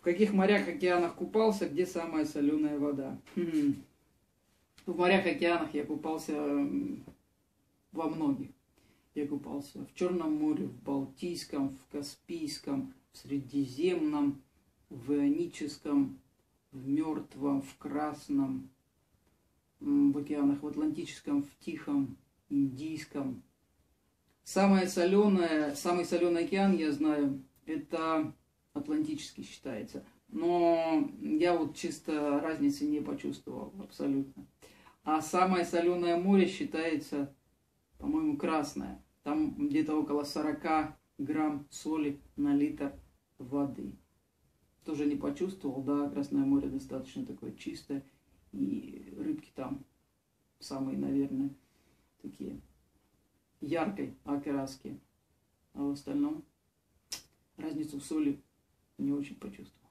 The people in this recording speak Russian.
В каких морях, океанах купался, где самая соленая вода? Хм. В морях, океанах я купался во многих. Я купался в Черном море, в Балтийском, в Каспийском, в Средиземном, в Ионическом, в Мертвом, в Красном, в океанах, в Атлантическом, в Тихом, Индийском. Самое соленое, самый соленый океан, я знаю, это Атлантический считается. Но я вот чисто разницы не почувствовал абсолютно. А самое соленое море считается, по-моему, красное. Там где-то около 40 грамм соли на литр воды. Тоже не почувствовал, да, Красное море достаточно такое чистое. И рыбки там самые, наверное, такие яркой окраски. А в остальном разницу в соли не очень почувствовал.